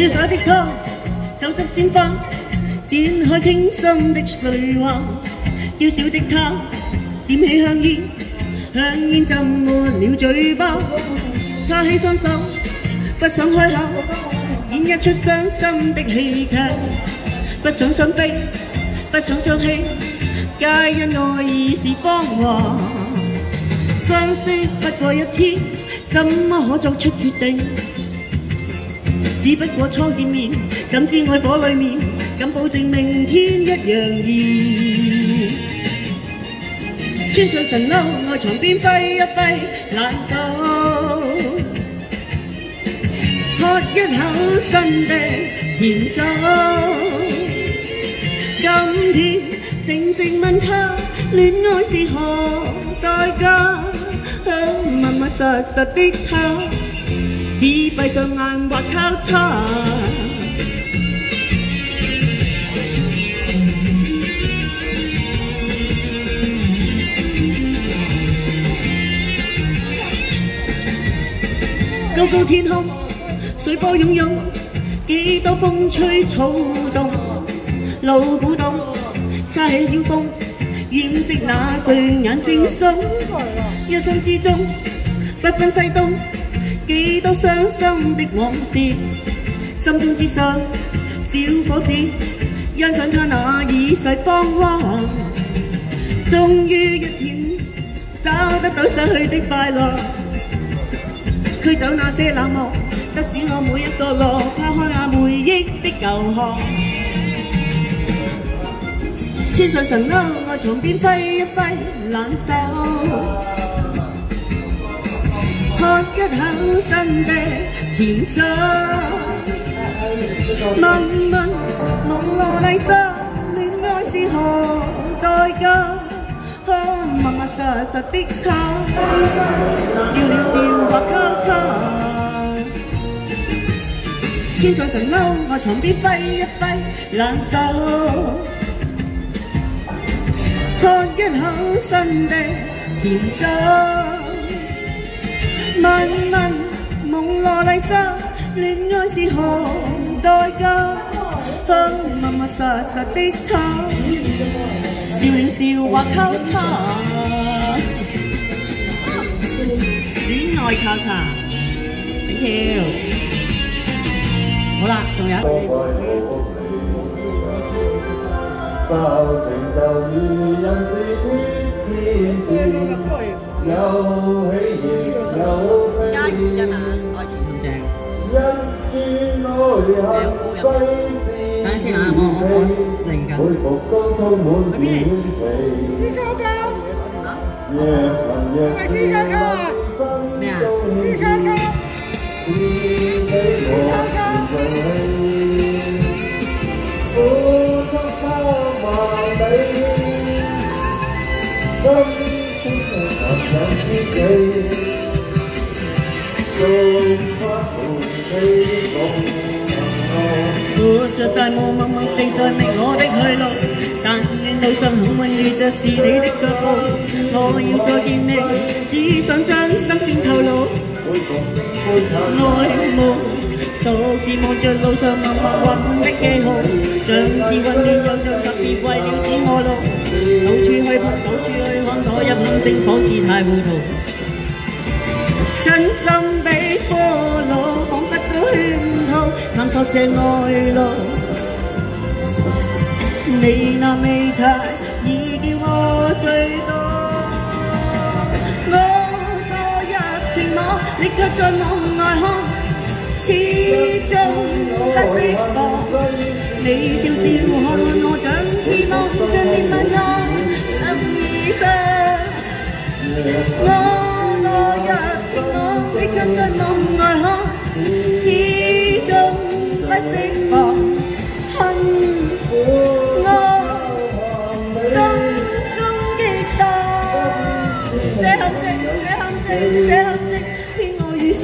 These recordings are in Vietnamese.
chia sẻ thích thơ sao thật xin phong. Chiến hơi thính sông đích lời hoàng yêu xíu thích thơ tìm hề hương yên hương yên trăm mùa liễu trời bao. Xa hay son sóng và sống hơi lòng 演一出傷心的戲劇，不想傷悲，不想傷氣，皆因愛已是芳華。相識不過一天，怎麼可作出決定？只不過初見面，怎知愛火里面，敢保證明天一樣熱。穿上神褸，愛床邊揮一揮冷手，一口新的甜酒。今天靜靜問他，戀愛是何代價？向密密實實的他。只閉上眼或交叉。高高天空，水波湧湧，幾多風吹草動，路古董，揸起腰弓，掩飾那雙眼惺忪，一生之中不分西東。幾多傷心的往事，心中只想小伙子欣賞他那耳世芳華。終於一天找得到失去的快樂，驅走那些冷漠，得使我每一角落抛开那回忆的旧壳。穿上神褛，我床边挥一挥冷手。喝一口新的甜酒，问问蒙罗丽莎，恋爱是何代价？看密密实实的他，笑了笑或交叉。 穿上神褸，我床邊揮一揮冷手，喝一口新的甜酒。問問蒙羅麗莎，戀愛是何代價？向密密實實的他，笑了笑或交叉。戀愛靠茶，thank you。好啦，仲有。就情就如人是天天有喜亦有悲。嘉怡啫嘛，爱情咁正。一见爱恨世事。等阵先啊，我我我嚟紧。每幅都充满传奇。呢个㗎。夜行夜系呢个㗎。咩啊？呢个㗎。是你我 tâm chúng ta cảm nhận như đây Cơn hoa cùng thấy bóng Hứa cho tan mô mong mong tình trời mình ngó đánh hơi lâu Tan nên đôi xuân hồng anh đi cho xì đấy đích cơ cô Thôi nhưng cho kim nè Chỉ sáng trắng sáng sinh thâu lỗ Lôi mộng 声透露。爱慕独自望着路上默默画满的记号，像是混乱又像特别为了指我路。到处去碰，到处去看，我入谂正仿似太糊涂。真心比俘虏，彷佛早圈套，探索这爱路。你那美态已叫我醉倒，我堕入情网，你却在梦外看。 始终不释放。你笑笑看我像是望着怜悯我心已伤。我堕入情网，你却在梦外看，始终不释放。恨我心中激荡，这陷阱，这陷阱，这陷阱，天我与 上。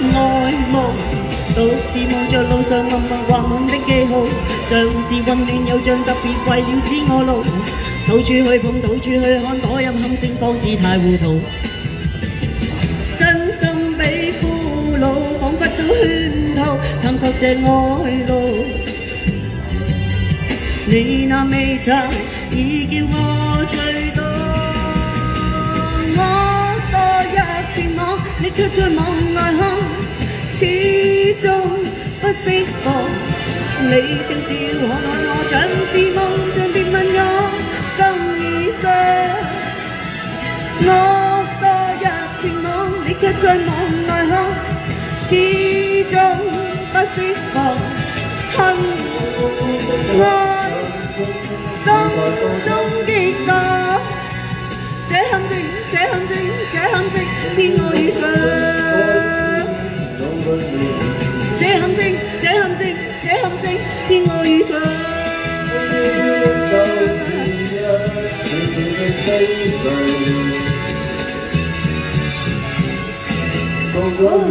愛慕，独自望着路上默默画满的記號，像是溫暖又像特別為了指我路，到處去碰，到處去看，躲入陷阱，方知太糊塗。真心比俘虏，仿佛走圈套，探索這愛路。你那微笑已叫我醉往，你却在望外看，始终不释放。你笑笑可爱我，像是梦，像别问我心已伤。我堕入前往，你却在望外看，始终不释放。恨爱心中激荡， sẽ hâm dính sẽ hâm dính sẽ hâm dính khi ngồi sớm sẽ hâm dính sẽ hâm dính sẽ hâm dính khi ngồi sớm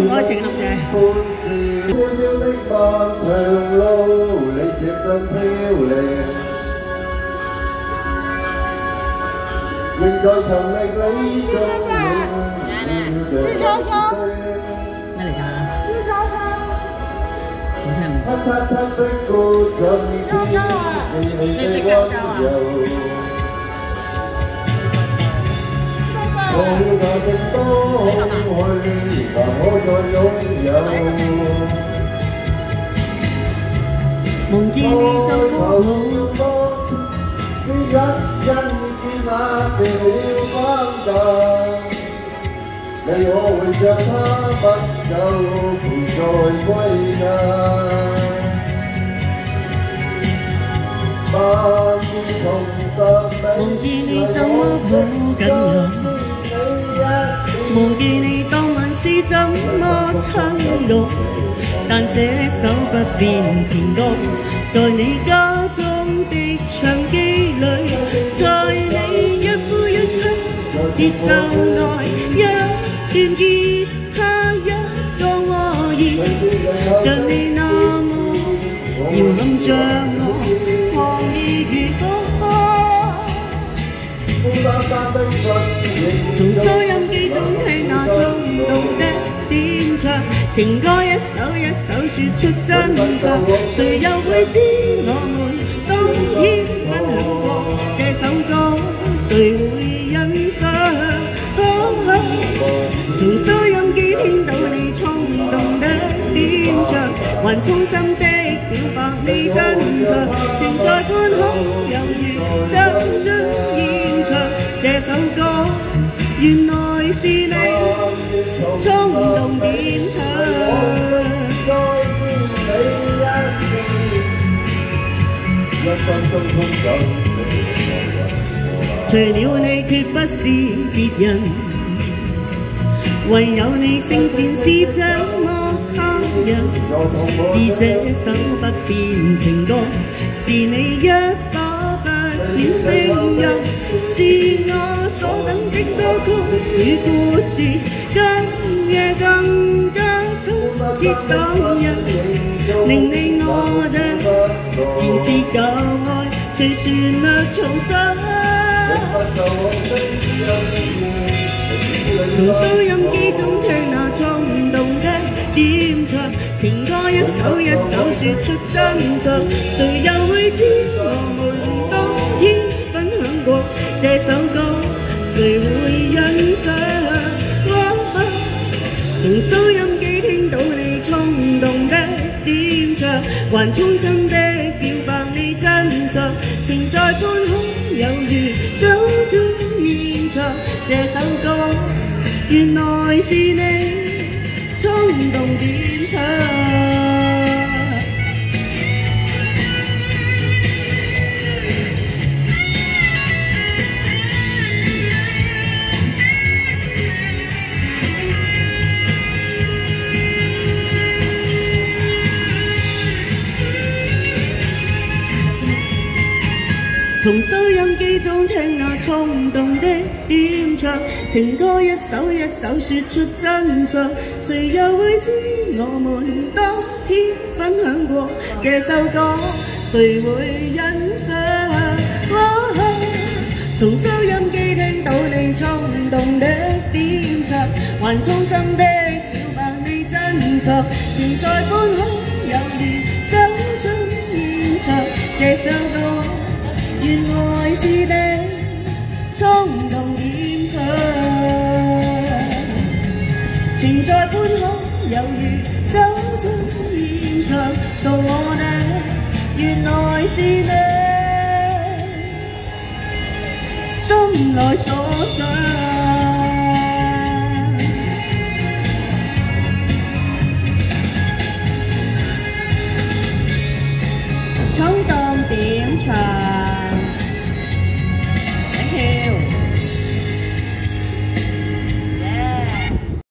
Ngôi trường học trà Yêu yêu linh bằng thèm lâu Linh kiếm tâm thiếu lệ 身飘零，仍在寻觅你踪影，日常常，咩嚟㗎？日常常，点听唔黑漆漆的孤枕，轻轻的温柔。我那正多去，但可再拥有。梦见你就过好。一因 见那奇了荒诞，你可会像他不久陪在归家？但自从十梦见你怎么抱紧我，梦见你当晚是怎么亲我，但这首不变情歌，在你家中的长记 节奏内，一段吉他一个和弦，像你那么摇撼着我，狂热如火。从收音机中听那冲动的点唱，情歌一首一首说出真相，谁又会知我们当天分享过这首歌， 谁会欣赏？从收音机听到你冲动的点唱，还衷心的表白你真相，情在半空犹如将将现场，这首歌原来是你冲动点唱。 除了你決不是別人，唯有你聲線是這麼吸引，是這首不變情歌，是你一把不變聲音，是我所等的歌曲與故事，今夜更加亲切感人，令你我的前世舊愛隨旋律重生。从收音机中听那冲动的点唱，情歌一首一首说出真相，谁又会知我們當天分享过这首歌，从收音机中听那冲动的演唱，情歌一首一首说出真相。誰又會知我們當天分享過這首歌，誰會欣賞？從收音機聽到你衝動的點唱，還衷心的表白你真實，潛在半空猶如走進現場，這首歌。原來是你衝動點唱，在半空，犹如走进现场，送我的原来是你心内所想。